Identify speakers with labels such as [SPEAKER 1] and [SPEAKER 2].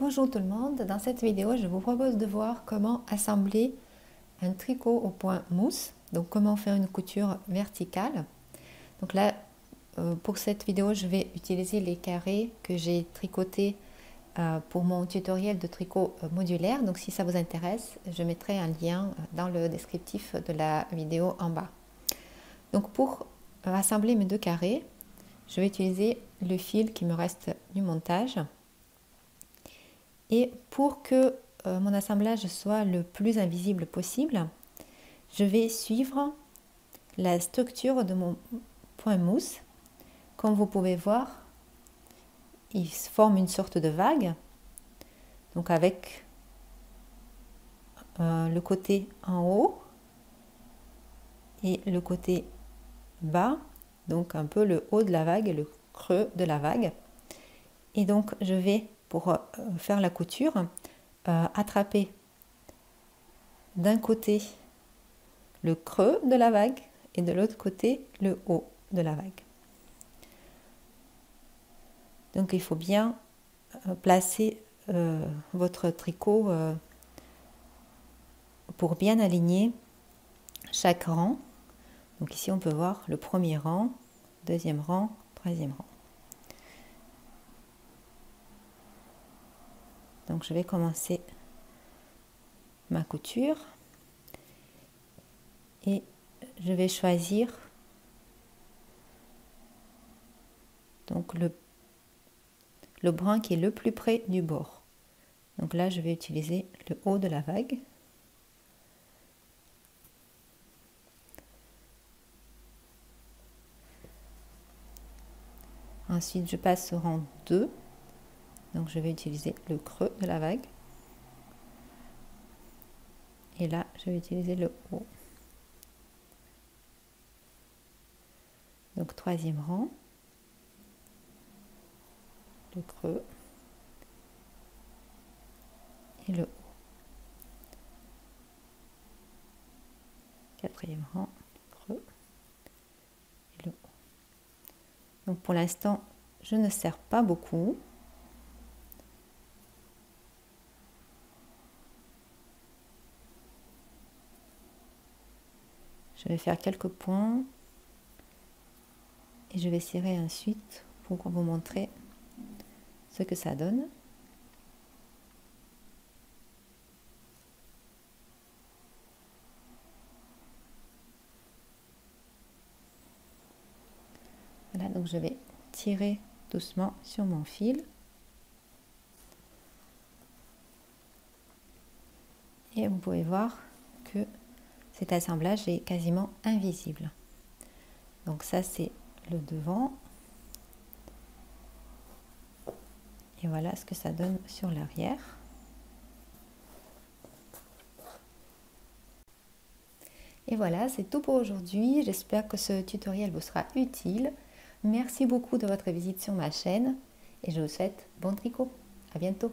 [SPEAKER 1] Bonjour tout le monde, dans cette vidéo je vous propose de voir comment assembler un tricot au point mousse, donc comment faire une couture verticale. Donc là euh, pour cette vidéo je vais utiliser les carrés que j'ai tricotés euh, pour mon tutoriel de tricot euh, modulaire, donc si ça vous intéresse je mettrai un lien dans le descriptif de la vidéo en bas. Donc pour assembler mes deux carrés, je vais utiliser le fil qui me reste du montage et pour que euh, mon assemblage soit le plus invisible possible, je vais suivre la structure de mon point mousse. Comme vous pouvez voir, il forme une sorte de vague. Donc avec euh, le côté en haut et le côté bas, donc un peu le haut de la vague et le creux de la vague. Et donc je vais pour euh, faire la couture, euh, attraper d'un côté le creux de la vague et de l'autre côté le haut de la vague. Donc il faut bien euh, placer votre tricot pour bien aligner chaque rang. Donc ici on peut voir le premier rang, deuxième rang, troisième rang. Donc je vais commencer ma couture et je vais choisir donc le, le brin qui est le plus près du bord. Donc là, je vais utiliser le haut de la vague. Ensuite, je passe au rang 2 donc je vais utiliser le creux de la vague. Et là, je vais utiliser le haut. Donc troisième rang, le creux et le haut. Quatrième rang, creux et le haut. Donc pour l'instant, je ne serre pas beaucoup. Je vais faire quelques points et je vais serrer ensuite pour vous montrer ce que ça donne. Voilà, donc je vais tirer doucement sur mon fil. Et vous pouvez voir que cet assemblage est quasiment invisible. Donc ça c'est le devant. Et voilà ce que ça donne sur l'arrière. Et voilà, c'est tout pour aujourd'hui. J'espère que ce tutoriel vous sera utile. Merci beaucoup de votre visite sur ma chaîne et je vous souhaite bon tricot. À bientôt.